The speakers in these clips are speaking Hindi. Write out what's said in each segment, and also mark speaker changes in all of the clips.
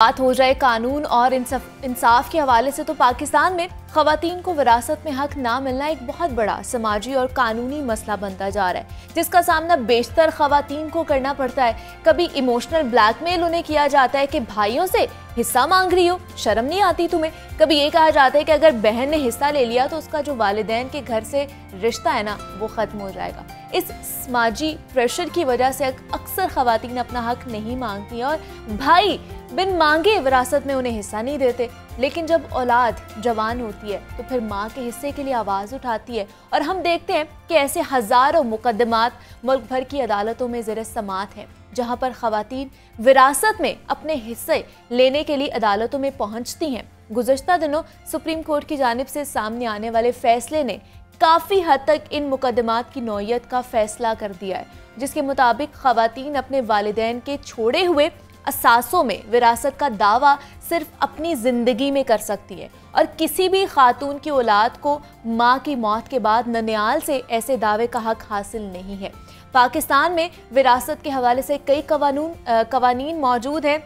Speaker 1: बात हो जाए कानून और इंसाफ के हवाले से तो पाकिस्तान में खातन को विरासत में हक ना मिलना एक बहुत बड़ा समाजी और कानूनी मसला बनता जा रहा है, जिसका सामना बेशतर खातन को करना पड़ता है। कभी इमोशनल ब्लैकमेल उन्हें किया जाता है कि भाइयों से हिस्सा मांग रही हो, शर्म नहीं आती तुम्हें। कभी ये कहा जाता है कि अगर बहन ने हिस्सा ले लिया तो उसका जो वालदेन के घर से रिश्ता है ना, वो ख़त्म हो जाएगा। इस समाजी प्रेशर की वजह से अक्सर खातन अपना हक नहीं मांगती और भाई बिन मांगे विरासत में उन्हें हिस्सा नहीं देते। लेकिन जब औलाद जवान होती है तो फिर माँ के हिस्से के लिए आवाज़ उठाती है। और हम देखते हैं कि ऐसे हज़ारों मुकदमात मुल्क भर की अदालतों में ज़र समात हैं, जहाँ पर खातन विरासत में अपने हिस्से लेने के लिए अदालतों में पहुँचती हैं। गुजशत दिनों सुप्रीम कोर्ट की जानब से सामने आने वाले फैसले ने काफ़ी हद तक इन मुकदमात की नौीयत का फैसला कर दिया है, जिसके मुताबिक खातन अपने वालदेन के छोड़े हुए असासों में विरासत का दावा सिर्फ़ अपनी ज़िंदगी में कर सकती है और किसी भी खातून की औलाद को माँ की मौत के बाद ननियाल से ऐसे दावे का हक हासिल नहीं है। पाकिस्तान में विरासत के हवाले से कई कवानून कवानीन मौजूद हैं,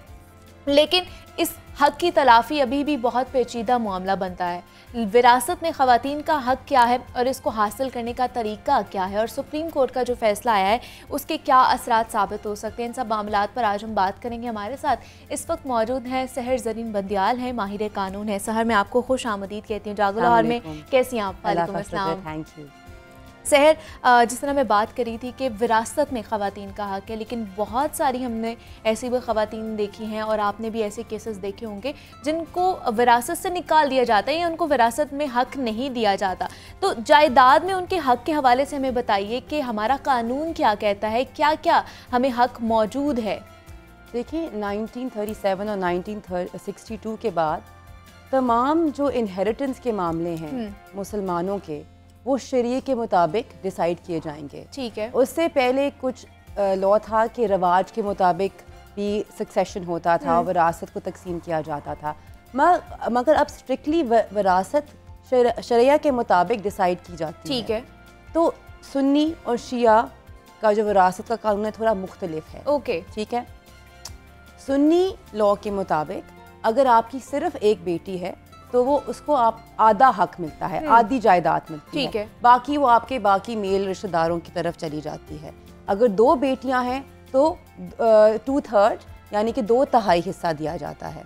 Speaker 1: लेकिन हक की तलाफ़ी अभी भी बहुत पेचीदा मामला बनता है। विरासत में ख़वान का हक क्या है और इसको हासिल करने का तरीका क्या है? और सुप्रीम कोर्ट का जो फैसला आया है उसके क्या असरात साबित हो सकते हैं? इन सब मामला पर आज हम बात करेंगे। हमारे साथ इस वक्त मौजूद हैं सहर जरीन बंदियाल हैं माहिर कानून है। सहर मैं आपको खुश आमदीद कहती हूँ। जागुलाहौर में कैसी आप? थैंक यू सहर जिस तरह मैं बात करी थी कि विरासत में ख़वान का हक है लेकिन बहुत सारी हमने ऐसी भी ख़वान देखी हैं और आपने भी ऐसे केसेस देखे होंगे जिनको विरासत से निकाल दिया जाता है या उनको विरासत में हक नहीं दिया जाता तो जायदाद में उनके हक के हवाले से हमें बताइए कि हमारा कानून क्या कहता है क्या क्या हमें हक मौजूद है
Speaker 2: देखिए 1937 और 1962 के बाद तमाम जो इनहेरिटेंस के मामले हैं हम्म। मुसलमानों के वो शरीय के मुताबिक डिसाइड किए जाएँगे।
Speaker 1: ठीक है।
Speaker 2: उससे पहले कुछ लॉ था कि रवाज के मुताबिक भी सक्सेशन होता था हम्म। विरासत को तकसीम किया जाता था। मगर अब स्ट्रिक्टली विरासत शरिया के मुताबिक डिसाइड की जाती
Speaker 1: ठीक है।
Speaker 2: तो सुन्नी और शिया का जो विरासत का कानून है थोड़ा मुख्तलिफ़ है।
Speaker 1: ओके।
Speaker 2: ठीक है? सुन्नी लॉ के मुताबिक अगर आपकी सिर्फ़ एक बेटी है तो वो उसको आप आधा हक मिलता है हम्म। आधी जायदाद मिलती
Speaker 1: ठीक है।
Speaker 2: बाकी वो आपके बाकी मेल रिश्तेदारों की तरफ़ चली जाती है। अगर दो बेटियाँ हैं तो टू थर्ड यानी कि दो तहाई हिस्सा दिया जाता है।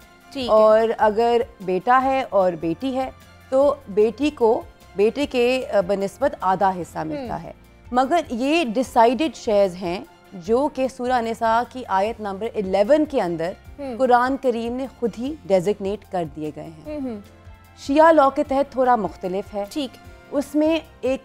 Speaker 2: और अगर बेटा है और बेटी है तो बेटी को बेटे के बनस्बत आधा हिस्सा मिलता हम्म। है। मगर ये डिसाइडेड शेयर्स हैं जो कि सूरा निसा की आयत नंबर 11 के अंदर हम्म। कुरान करीम ने खुद ही डेजिग्नेट कर दिए गए हैं। शिया लॉ के तहत थोड़ा मुख्तलिफ़ है।
Speaker 1: ठीक।
Speaker 2: उसमें एक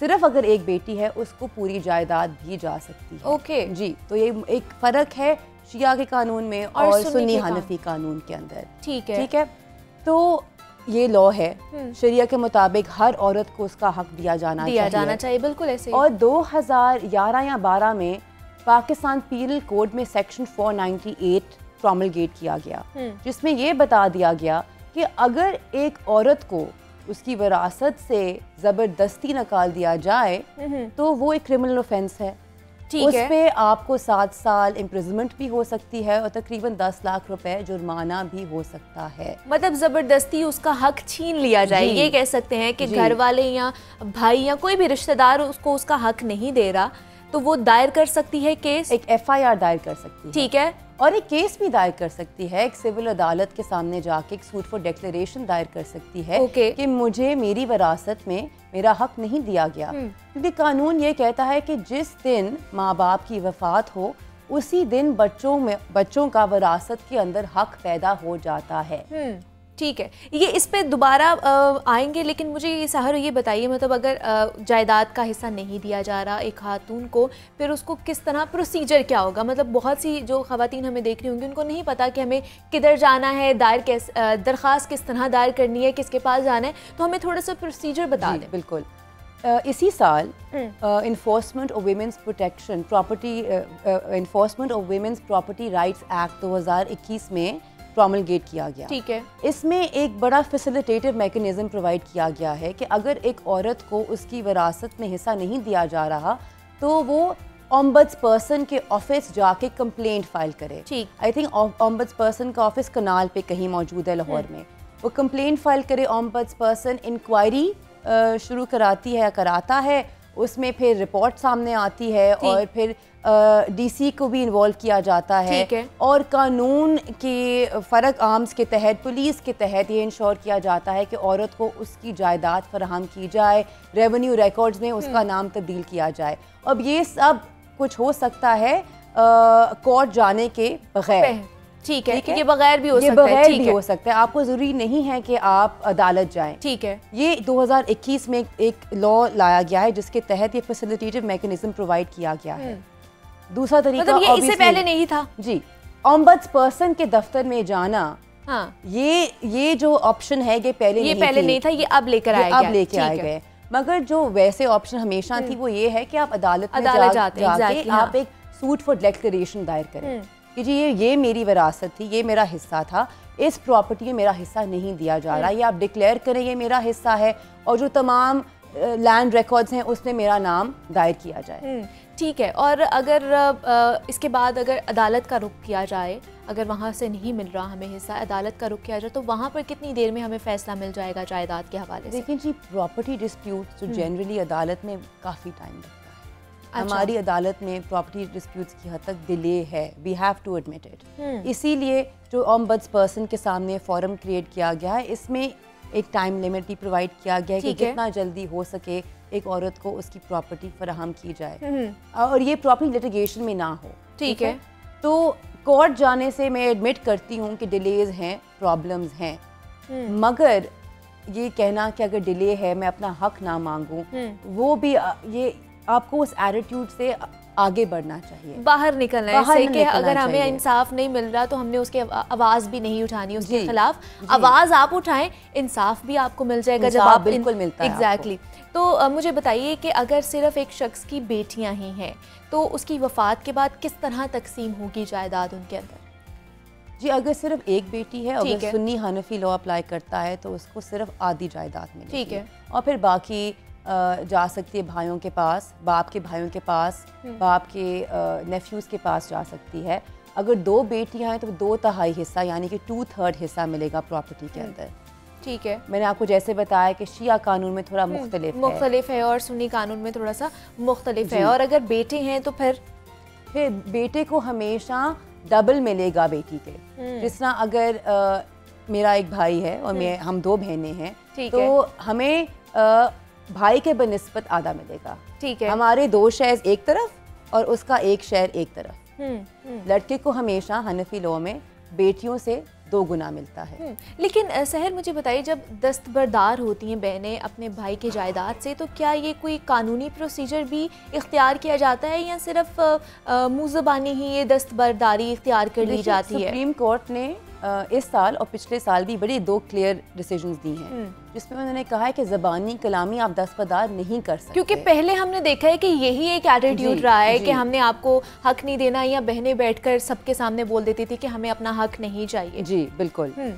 Speaker 2: सिर्फ़ अगर एक बेटी है उसको पूरी जायदाद भी जा सकती है।
Speaker 1: ओके।
Speaker 2: जी तो ये एक फ़र्क है शिया के कानून में और, और सुन्नी हनफी कानून। के अंदर।
Speaker 1: ठीक है।
Speaker 2: ठीक है? तो ये लॉ है। हम्म। शरिया के मुताबिक हर औरत को उसका हक दिया जाना
Speaker 1: दिया चाहिए। जाना चाहिए बिल्कुल ऐसे
Speaker 2: और 2011 या 12 में पाकिस्तान पीनल कोड में सेक्शन 498 प्रोमलगेट किया गया। हम्म। जिसमें ये बता दिया गया कि अगर एक औरत को उसकी विरासत से ज़बरदस्ती निकाल दिया जाए तो वो एक क्रिमिनल ऑफेंस है। उस पे आपको सात साल इम्प्रिजमेंट भी हो सकती है और तकरीबन दस लाख रुपए जुर्माना भी हो सकता है।
Speaker 1: मतलब ज़बरदस्ती उसका हक छीन लिया जाए। ये कह सकते हैं कि घर वाले या भाई या कोई भी रिश्तेदार उसको उसका हक नहीं दे रहा। तो वो दायर कर सकती है केस
Speaker 2: एक एफआईआर दायर कर सकती है
Speaker 1: ठीक है
Speaker 2: और एक केस भी दायर कर सकती है एक सिविल अदालत के सामने जाके एक सूट फॉर डिक्लेरेशन दायर कर सकती है
Speaker 1: okay.
Speaker 2: कि मुझे मेरी वरासत में मेरा हक नहीं दिया गया हम्म। क्योंकि कानून ये कहता है कि जिस दिन माँ बाप की वफात हो उसी दिन बच्चों में बच्चों का विरासत के अंदर हक पैदा हो जाता है
Speaker 1: हम्म। ठीक है। ये इस पे दोबारा आएँगे लेकिन मुझे ये सहर ये बताइए मतलब अगर जायदाद का हिस्सा नहीं दिया जा रहा एक खातून को फिर उसको किस तरह प्रोसीजर क्या होगा? मतलब बहुत सी जो खातन हमें देख रही होंगी उनको नहीं पता कि हमें किधर जाना है दायर कैस दरख्वास्त किस तरह दायर करनी है किसके पास जाना है तो हमें थोड़ा सा प्रोसीजर बता दें।
Speaker 2: बिल्कुल। इसी साल enforcement of women's protection property enforcement of women's property rights act 2021 में प्रोमलगेट किया गया।
Speaker 1: ठीक है।
Speaker 2: इसमें एक बड़ा फैसिलिटेटिव मैकेनिज्म प्रोवाइड किया गया है कि अगर एक औरत को उसकी विरासत में हिस्सा नहीं दिया जा रहा तो वो ऑम्बड्स पर्सन के ऑफ़िस जाके कंप्लेंट फ़ाइल करे। ठीक। आई थिंक ऑम्बड्स पर्सन का ऑफ़िस कनाल पे कहीं मौजूद है लाहौर हम्म। में। वो कंप्लेंट फ़ाइल करे ऑम्बड्स पर्सन इंक्वायरी शुरू कराती है या कराता है उसमें फिर रिपोर्ट सामने आती है और फिर डीसी को भी इन्वॉल्व किया जाता है, है। और कानून के फ़र्क आर्म्स के तहत पुलिस के तहत ये इंश्योर किया जाता है कि औरत को उसकी जायदाद फराहम की जाए रेवेन्यू रिकॉर्ड्स में उसका हम्म। नाम तब्दील किया जाए। अब ये सब कुछ हो सकता है कोर्ट जाने के बगैर।
Speaker 1: ठीक है ये बगैर भी हो
Speaker 2: सकता है बगैर भी हो। सकता है। आपको ज़रूरी नहीं है कि आप अदालत जाएँ।
Speaker 1: ठीक है।
Speaker 2: ये 2021 में एक लॉ लाया गया है जिसके तहत ये फैसिलिटेटिव मैकेनिज्म प्रोवाइड किया गया है। हम्म। दूसरा तरीका मतलब
Speaker 1: ये इससे पहले नहीं था।
Speaker 2: जी ऑम्बड्स पर्सन के दफ्तर में जाना हाँ। ये ये जो ऑप्शन है ये पहले
Speaker 1: ये नहीं पहले नहीं था ये अब लेकर आया
Speaker 2: अब लेके आए गए। मगर जो वैसे ऑप्शन हमेशा थी हम्म। वो ये है कि आप अदालत में अदालत जाते जाके हाँ। आप एक सूट फॉर डेक्लेरेशन दायर करें। हम्म। कि जी ये ये मेरी विरासत थी ये मेरा हिस्सा था इस प्रॉपर्टी में मेरा हिस्सा नहीं दिया जा रहा। ये आप डिक्लेयर करें ये मेरा हिस्सा है और जो तमाम लैंड रिकॉर्ड्स हैं उसमें मेरा नाम दायर किया जाए। हम्म,
Speaker 1: ठीक है। और अगर इसके बाद अगर अदालत का रुख किया जाए अगर वहाँ से नहीं मिल रहा हमें हिस्सा अदालत का रुख किया जाए तो वहाँ पर कितनी देर में हमें फैसला मिल जाएगा जायदाद के हवाले
Speaker 2: से? देखिए जी प्रॉपर्टी डिस्प्यूट जो जनरली अदालत में काफ़ी टाइम लगता। हमारी अदालत में प्रॉपर्टी डिस्प्यूट्स की हद तक डिले है। We have to admit it इसीलिए जो ऑम्बड्स पर्सन के सामने फॉरम क्रिएट किया गया है इसमें एक टाइम लिमिट भी प्रोवाइड किया गया है कि जितना जल्दी हो सके एक औरत को उसकी प्रॉपर्टी फराहम की जाए। हम्म। और ये प्रॉपर्टी लिटिगेशन में ना हो
Speaker 1: ठीक है।
Speaker 2: तो कोर्ट जाने से मैं एडमिट करती हूँ कि डिलेज हैं प्रॉब्लम्स हैं। हम्म। मगर ये कहना कि अगर डिले है मैं अपना हक ना मांगूं हम्म। वो भी ये आपको उस एटीट्यूड से आगे बढ़ना चाहिए।
Speaker 1: बाहर निकलना बाहर है कि अगर हमें इंसाफ नहीं मिल रहा तो हमने उसके आवाज़ भी नहीं उठानी उसके खिलाफ आवाज़ आप उठाएँ इंसाफ भी आपको मिल जाएगा जब आप
Speaker 2: बिल्कुल मिलता
Speaker 1: है एग्जैक्टली तो मुझे बताइए कि अगर सिर्फ़ एक शख्स की बेटियाँ ही हैं तो उसकी वफात के बाद किस तरह तकसीम होगी जायदाद उनके अंदर?
Speaker 2: जी अगर सिर्फ़ एक बेटी है अगर है। सुन्नी हनफी लॉ अप्लाई करता है तो उसको सिर्फ़ आधी जायदाद में
Speaker 1: ठीक है।
Speaker 2: और फिर बाकी जा सकती है भाइयों के पास बाप के भाइयों के पास हम्म। बाप के नेफ्यूज़ के पास जा सकती है। अगर दो बेटियाँ हैं तो दो तहाई हिस्सा यानी कि टू थर्ड हिस्सा मिलेगा प्रॉपर्टी के हम्म। अंदर।
Speaker 1: ठीक है।
Speaker 2: मैंने आपको जैसे बताया कि शिया कानून में थोड़ा हम्म, मुख्तलिफ़ है।
Speaker 1: मुख्तलिफ़ है और सुन्नी कानून में थोड़ा सा मुख्तलिफ़ है। और अगर बेटे हैं तो फिर?
Speaker 2: फिर बेटे को हमेशा डबल मिलेगा बेटी के। जिस तरह अगर आ, मेरा एक भाई है और मैं हम दो बहनें हैं तो हमें भाई के बनस्पत आधा मिलेगा।
Speaker 1: ठीक है।
Speaker 2: हमारे दो शेयर एक तरफ़ और उसका एक शेयर एक तरफ़। हम्म, हम्म। लड़के को हमेशा हनफी लो में बेटियों से दो गुना मिलता है। हम्म,
Speaker 1: लेकिन सहर मुझे बताइए जब दस्तबरदार होती हैं बहनें अपने भाई के जायदाद से तो क्या ये कोई कानूनी प्रोसीजर भी इख्तियार किया जाता है या सिर्फ़ मुँह ज़बानी ही ये दस्तबरदारी इख्तियार कर ली जाती है?
Speaker 2: सुप्रीम कोर्ट ने इस साल और पिछले साल भी बड़ी दो क्लियर डिसीजंस दी हैं हम्म। जिसमें उन्होंने कहा है कि ज़बानी कलामी आप दस्तपदार नहीं कर सकते
Speaker 1: क्योंकि पहले हमने देखा है कि यही एक एटीट्यूड रहा है कि हमने आपको हक नहीं देना या बहनें बैठकर सबके सामने बोल देती थी कि हमें अपना हक नहीं चाहिए
Speaker 2: जी बिल्कुल हम्म।